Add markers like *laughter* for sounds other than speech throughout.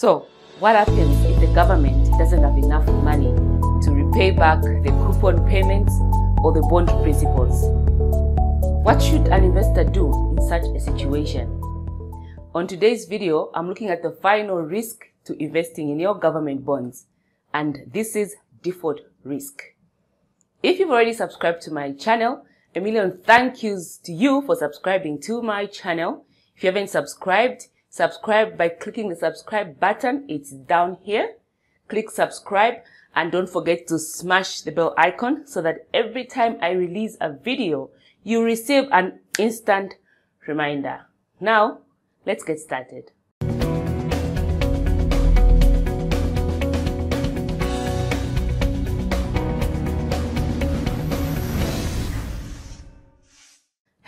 So, what happens if the government doesn't have enough money to repay back the coupon payments or the bond principals? What should an investor do in such a situation? On today's video, I'm looking at the final risk to investing in your government bonds, and this is default risk. If you've already subscribed to my channel, a million thank yous to you for subscribing to my channel. If you haven't subscribed, subscribe by clicking the subscribe button. It's down here. Click subscribe and don't forget to smash the bell icon so that every time I release a video, you receive an instant reminder. Now, let's get started.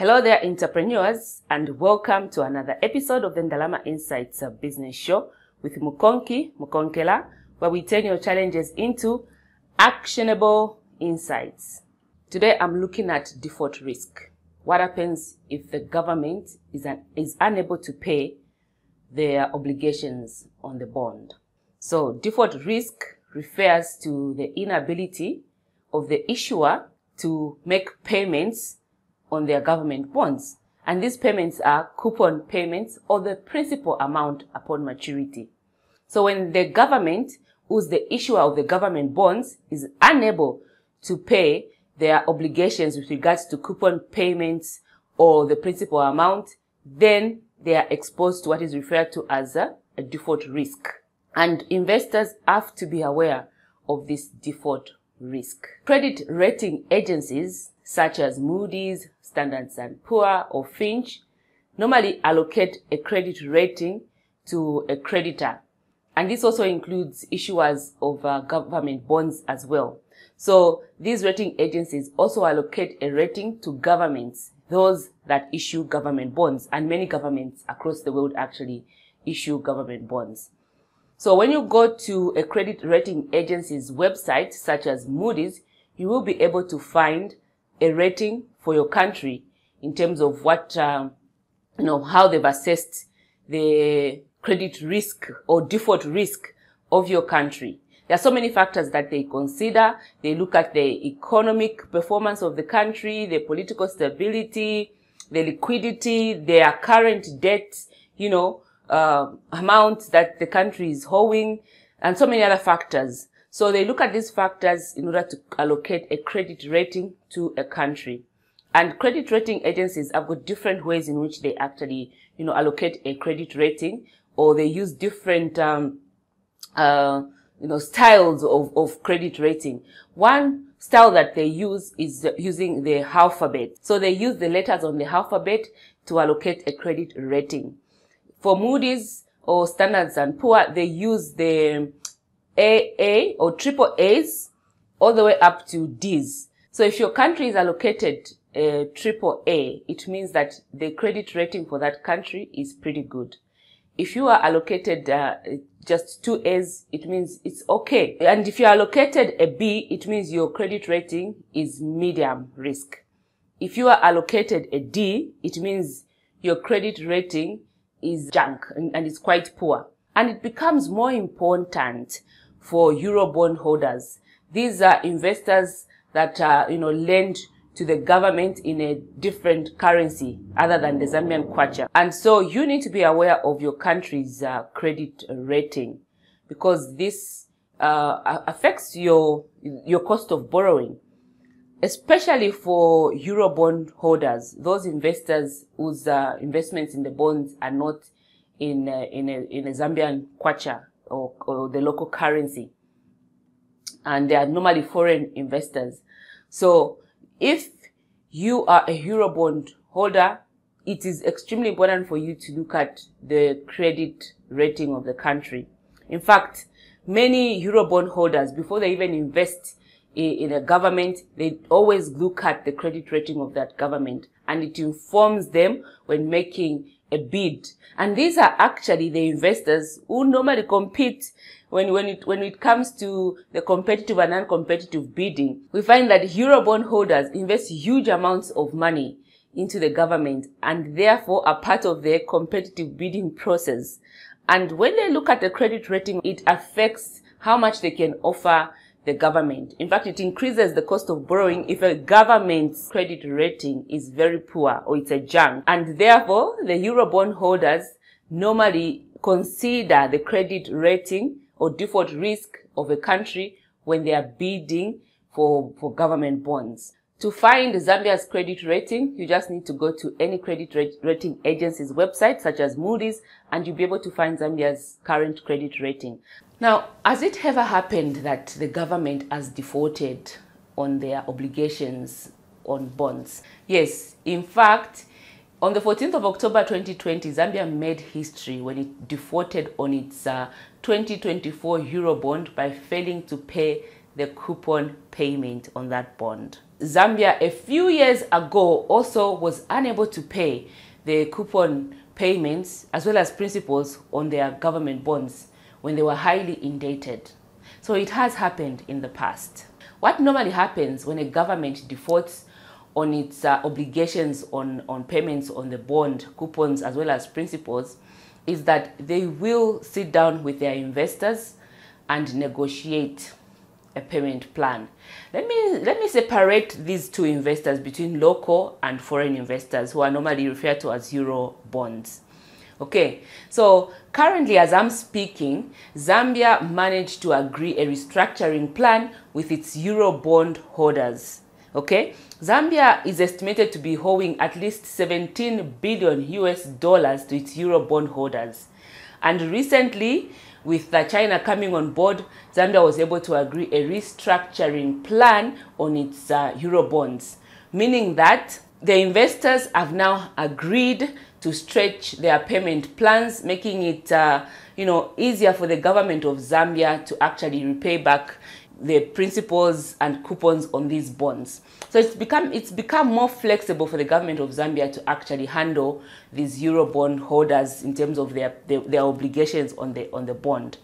Hello there, entrepreneurs, and welcome to another episode of the Ndalama Insights Business Show with Mukonki Mukonkela, where we turn your challenges into actionable insights. Today, I'm looking at default risk. What happens if the government is, is unable to pay their obligations on the bond? So, default risk refers to the inability of the issuer to make payments on their government bonds. And these payments are coupon payments or the principal amount upon maturity. So when the government, who's the issuer of the government bonds, is unable to pay their obligations with regards to coupon payments or the principal amount, then they are exposed to what is referred to as a, a default risk. And investors have to be aware of this default risk. Credit rating agencies such as Moody's, Standards and Poor or Fitch normally allocate a credit rating to a creditor. And this also includes issuers of uh, government bonds as well. So these rating agencies also allocate a rating to governments, those that issue government bonds. And many governments across the world actually issue government bonds. So when you go to a credit rating agency's website, such as Moody's, you will be able to find a rating for your country in terms of what, um, you know, how they've assessed the credit risk or default risk of your country. There are so many factors that they consider. They look at the economic performance of the country, the political stability, the liquidity, their current debt, you know, uh, amount that the country is owing, and so many other factors. So they look at these factors in order to allocate a credit rating to a country. And credit rating agencies have got different ways in which they actually, you know, allocate a credit rating or they use different, um, uh, you know, styles of, of credit rating. One style that they use is using the alphabet. So they use the letters on the alphabet to allocate a credit rating. For Moody's or Standards and Poor, they use the AA or triple A's all the way up to D's. So if your country is allocated a triple A, it means that the credit rating for that country is pretty good. If you are allocated uh, just two A's, it means it's okay. And if you are allocated a B, it means your credit rating is medium risk. If you are allocated a D, it means your credit rating is junk and, it's quite poor. And it becomes more important for Eurobond holders. These are investors that, uh, you know, lend to the government in a different currency other than the Zambian kwacha. And so you need to be aware of your country's uh, credit rating because this uh, affects your your cost of borrowing, especially for Eurobond holders, those investors whose uh, investments in the bonds are not in uh, in a, in a Zambian kwacha or, or the local currency. And they are normally foreign investors. So if you are a Eurobond holder, it is extremely important for you to look at the credit rating of the country. In fact, many Eurobond holders, before they even invest in a government, they always look at the credit rating of that government and it informs them when making a bid. And these are actually the investors who normally compete when, when it, when it comes to the competitive and non-competitive bidding. We find that Eurobond holders invest huge amounts of money into the government and therefore are part of the competitive bidding process. And when they look at the credit rating, it affects how much they can offer the government. In fact, it increases the cost of borrowing if a government's credit rating is very poor or it's a junk. And therefore, the Eurobond holders normally consider the credit rating or default risk of a country when they are bidding for, for government bonds. To find Zambia's credit rating, you just need to go to any credit rating agency's website, such as Moody's, and you'll be able to find Zambia's current credit rating. Now, has it ever happened that the government has defaulted on their obligations on bonds? Yes, in fact, on the 14th of October 2020, Zambia made history when it defaulted on its uh, 2024 Eurobond by failing to pay the coupon payment on that bond. Zambia a few years ago also was unable to pay the coupon payments as well as principals on their government bonds when they were highly indebted. So it has happened in the past. What normally happens when a government defaults on its uh, obligations on, on payments on the bond, coupons, as well as principals, is that they will sit down with their investors and negotiate a payment plan. Let me, let me separate these two investors between local and foreign investors who are normally referred to as Euro bonds. Okay, so currently as I'm speaking, Zambia managed to agree a restructuring plan with its Euro bond holders. Okay, Zambia is estimated to be owing at least 17 billion US dollars to its Euro bond holders. And recently, with China coming on board, Zambia was able to agree a restructuring plan on its uh, Euro bonds, meaning that the investors have now agreed to stretch their payment plans, making it uh, you know, easier for the government of Zambia to actually repay back the principals and coupons on these bonds. So it's become it's become more flexible for the government of Zambia to actually handle these euro bond holders in terms of their, their, their obligations on the on the bond.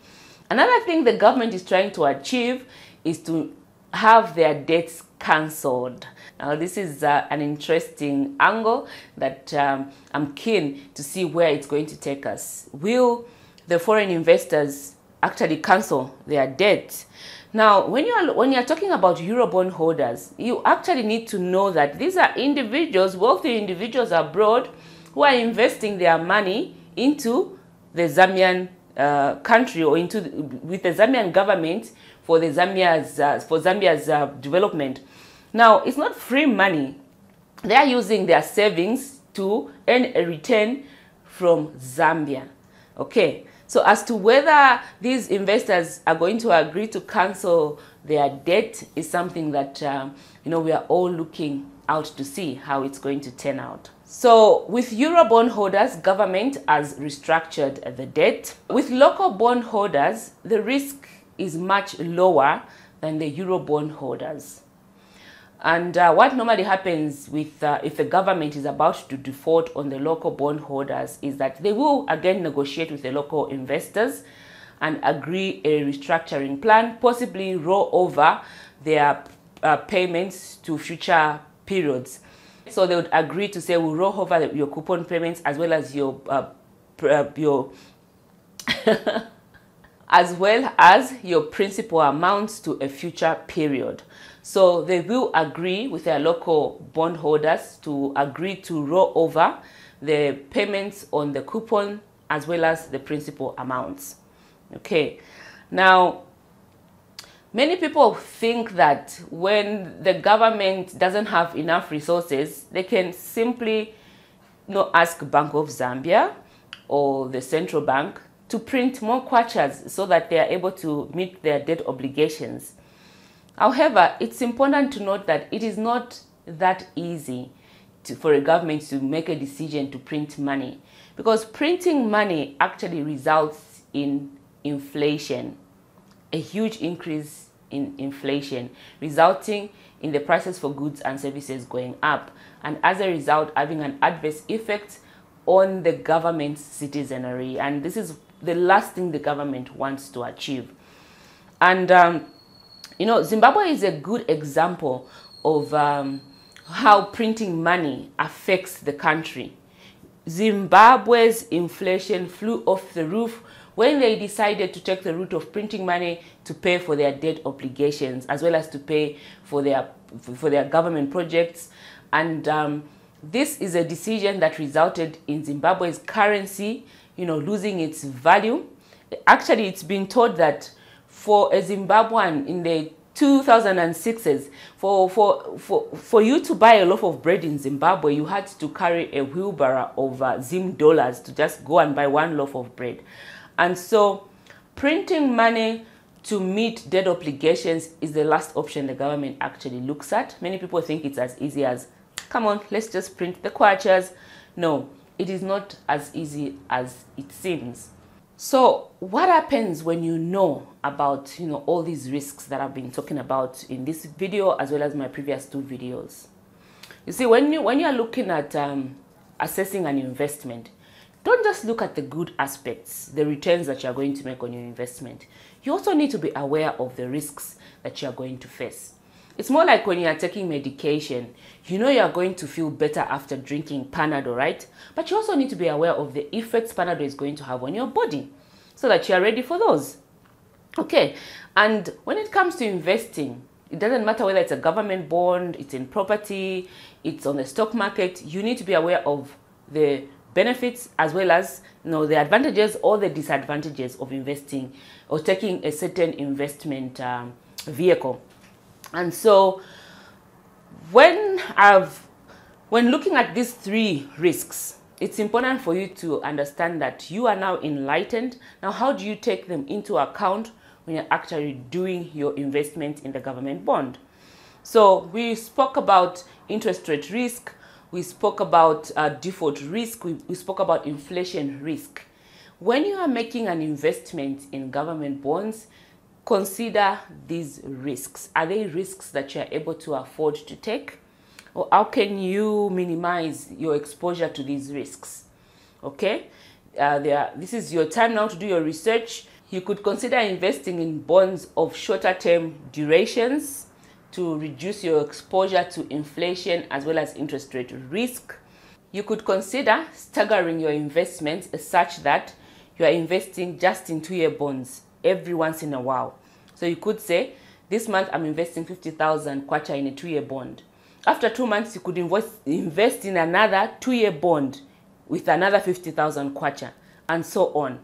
Another thing the government is trying to achieve is to have their debts cancelled. Now, this is uh, an interesting angle that um, I'm keen to see where it's going to take us. Will the foreign investors actually cancel their debt? Now, when you're when you're talking about Eurobond holders, you actually need to know that these are individuals, wealthy individuals abroad, who are investing their money into the Zambian uh, country or into the, with the Zambian government for the Zambia's uh, for Zambia's uh, development. Now, it's not free money. They are using their savings to earn a return from Zambia. Okay, so as to whether these investors are going to agree to cancel their debt is something that um, you know we are all looking out to see how it's going to turn out. So with euro bond holders, government has restructured the debt. With local bond holders, the risk is much lower than the euro bond holders. And uh, what normally happens with uh, if the government is about to default on the local bondholders is that they will again negotiate with the local investors and agree a restructuring plan, possibly roll over their uh, payments to future periods. So they would agree to say, we'll roll over your coupon payments as well as your uh, uh, your *laughs* as well as your principal amounts to a future period. So they will agree with their local bondholders to agree to roll over the payments on the coupon as well as the principal amounts. Okay, now many people think that when the government doesn't have enough resources, they can simply you know, ask Bank of Zambia or the central bank to print more kwachas so that they are able to meet their debt obligations. However, it's important to note that it is not that easy to, for a government to make a decision to print money because printing money actually results in inflation, a huge increase in inflation, resulting in the prices for goods and services going up, and as a result, having an adverse effect on the government's citizenry. And this is the last thing the government wants to achieve. And um, you know, Zimbabwe is a good example of um, how printing money affects the country. Zimbabwe's inflation flew off the roof when they decided to take the route of printing money to pay for their debt obligations as well as to pay for their for their government projects and um, this is a decision that resulted in Zimbabwe's currency you know losing its value actually it's been thought that for a Zimbabwean in the 2006s for for for for you to buy a loaf of bread in Zimbabwe you had to carry a wheelbarrow of uh, Zim dollars to just go and buy one loaf of bread. And so printing money to meet debt obligations is the last option the government actually looks at. Many people think it's as easy as come on let's just print the kwachas no it is not as easy as it seems so what happens when you know about you know all these risks that I've been talking about in this video as well as my previous two videos? You see, when you when you're looking at um, assessing an investment, don't just look at the good aspects, the returns that you're going to make on your investment. You also need to be aware of the risks that you're going to face. It's more like when you are taking medication, you know you are going to feel better after drinking Panadol, right? But you also need to be aware of the effects Panadol is going to have on your body so that you are ready for those. Okay, and when it comes to investing, it doesn't matter whether it's a government bond, it's in property, it's on the stock market, you need to be aware of the benefits as well as you know the advantages or the disadvantages of investing or taking a certain investment um, vehicle and so when I've when looking at these three risks, it's important for you to understand that you are now enlightened. Now, how do you take them into account when you're actually doing your investment in the government bond? So we spoke about interest rate risk, we spoke about uh, default risk, we, we spoke about inflation risk. When you are making an investment in government bonds, consider these risks. Are they risks that you're able to afford to take? Or how can you minimize your exposure to these risks? Okay, uh, there, this is your time now to do your research. You could consider investing in bonds of shorter term durations to reduce your exposure to inflation as well as interest rate risk. You could consider staggering your investments such that you are investing just in two-year bonds every once in a while. So you could say, this month I'm investing 50,000 kwacha in a two-year bond. After two months, you could invest, invest in another two-year bond with another 50,000 kwacha and so on.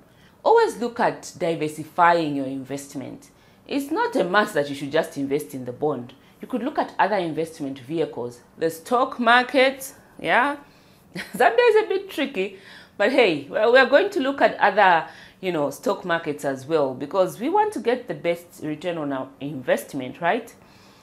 Always look at diversifying your investment. It's not a must that you should just invest in the bond. You could look at other investment vehicles. The stock market, yeah, *laughs* Zambia is a bit tricky, but hey, we're going to look at other you know, stock markets as well because we want to get the best return on our investment, right?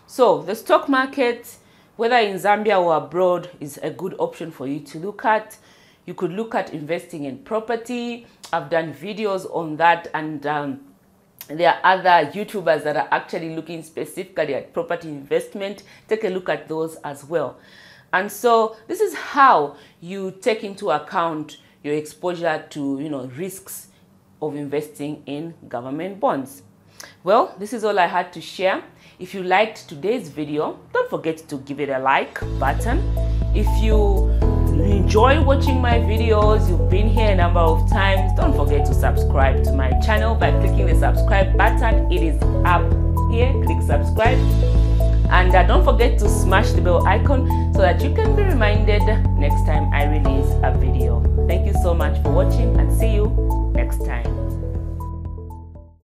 So the stock market, whether in Zambia or abroad, is a good option for you to look at. You could look at investing in property. I've done videos on that and um, there are other YouTubers that are actually looking specifically at property investment. Take a look at those as well. And so this is how you take into account your exposure to, you know, risks of investing in government bonds. Well, this is all I had to share. If you liked today's video, don't forget to give it a like button. If you enjoy watching my videos, you've been here a number of times, don't forget to subscribe to my channel by clicking the subscribe button. It is up here, click subscribe. And uh, don't forget to smash the bell icon so that you can be reminded next time I release a video. Thank you so much for watching and see you next time.